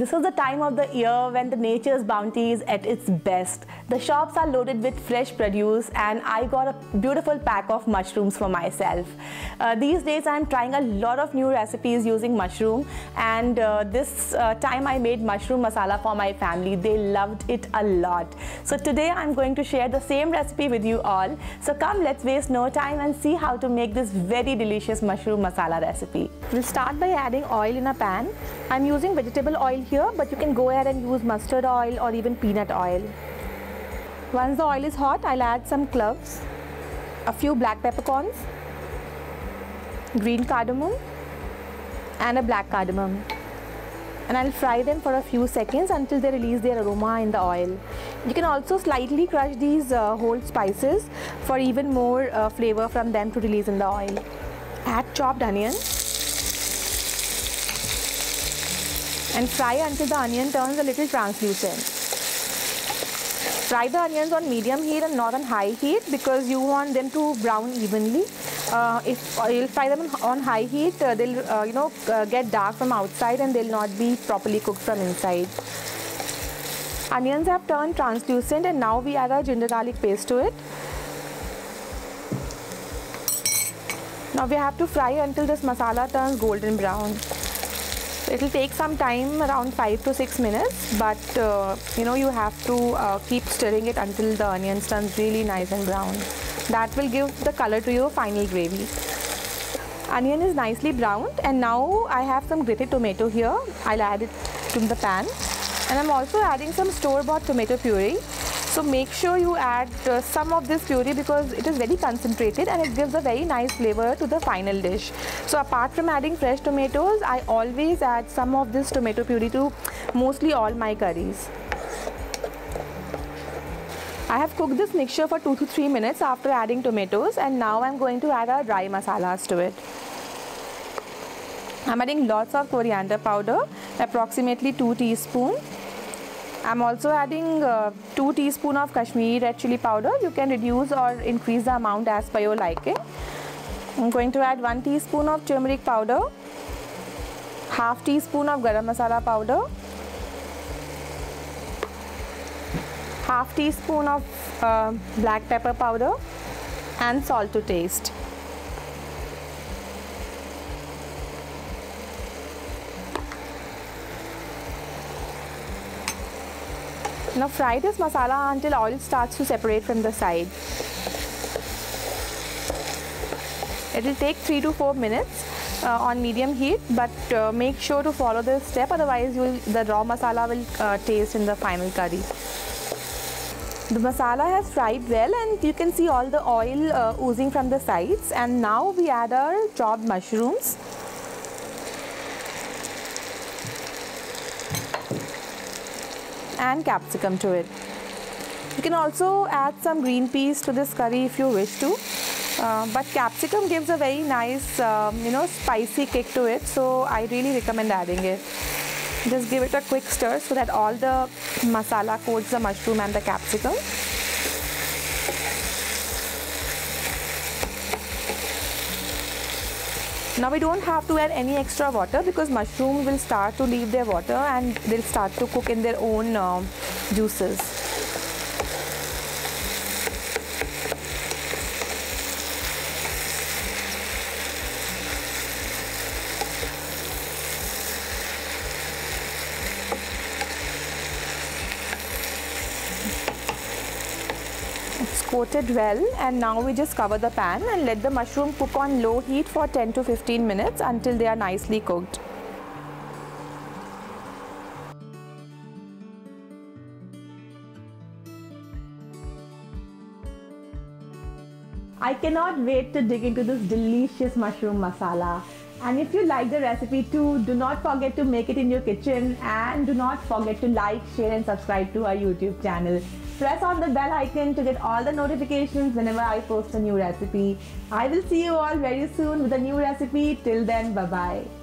This is the time of the year when the nature's bounty is at its best. The shops are loaded with fresh produce and I got a beautiful pack of mushrooms for myself. Uh, these days I'm trying a lot of new recipes using mushroom and uh, this uh, time I made mushroom masala for my family. They loved it a lot. So today I'm going to share the same recipe with you all. So come let's waste no time and see how to make this very delicious mushroom masala recipe. We'll start by adding oil in a pan. I'm using vegetable oil here but you can go ahead and use mustard oil or even peanut oil. Once the oil is hot, I'll add some cloves, a few black peppercorns, green cardamom and a black cardamom and I'll fry them for a few seconds until they release their aroma in the oil. You can also slightly crush these uh, whole spices for even more uh, flavor from them to release in the oil. Add chopped onion and fry until the onion turns a little translucent. Fry the onions on medium heat and not on high heat because you want them to brown evenly. Uh, if uh, you'll fry them on high heat, uh, they'll uh, you know uh, get dark from outside and they'll not be properly cooked from inside. Onions have turned translucent and now we add our ginger garlic paste to it. Now we have to fry until this masala turns golden brown it will take some time around 5 to 6 minutes but uh, you know you have to uh, keep stirring it until the onions turns really nice and brown. That will give the color to your final gravy. Onion is nicely browned and now I have some grated tomato here. I'll add it to the pan. And I'm also adding some store-bought tomato puree so make sure you add uh, some of this puree because it is very concentrated and it gives a very nice flavor to the final dish. So apart from adding fresh tomatoes, I always add some of this tomato puree to mostly all my curries. I have cooked this mixture for 2 to 3 minutes after adding tomatoes and now I'm going to add our dry masalas to it. I'm adding lots of coriander powder, approximately 2 teaspoons I'm also adding uh, 2 teaspoon of Kashmiri red chili powder. You can reduce or increase the amount as per your liking. I'm going to add 1 teaspoon of turmeric powder, half teaspoon of garam masala powder, half teaspoon of uh, black pepper powder and salt to taste. Now fry this masala until oil starts to separate from the side. It will take 3 to 4 minutes uh, on medium heat but uh, make sure to follow this step otherwise the raw masala will uh, taste in the final curry. The masala has fried well and you can see all the oil uh, oozing from the sides and now we add our chopped mushrooms. And capsicum to it. You can also add some green peas to this curry if you wish to. Uh, but capsicum gives a very nice, um, you know, spicy kick to it. So I really recommend adding it. Just give it a quick stir so that all the masala coats the mushroom and the capsicum. Now we don't have to add any extra water because mushroom will start to leave their water and they'll start to cook in their own uh, juices. Coated well and now we just cover the pan and let the mushroom cook on low heat for 10 to 15 minutes until they are nicely cooked. I cannot wait to dig into this delicious mushroom masala. And if you like the recipe too, do not forget to make it in your kitchen and do not forget to like, share and subscribe to our YouTube channel. Press on the bell icon to get all the notifications whenever I post a new recipe. I will see you all very soon with a new recipe. Till then, bye-bye.